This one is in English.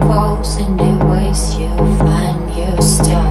Close in their ways, you find your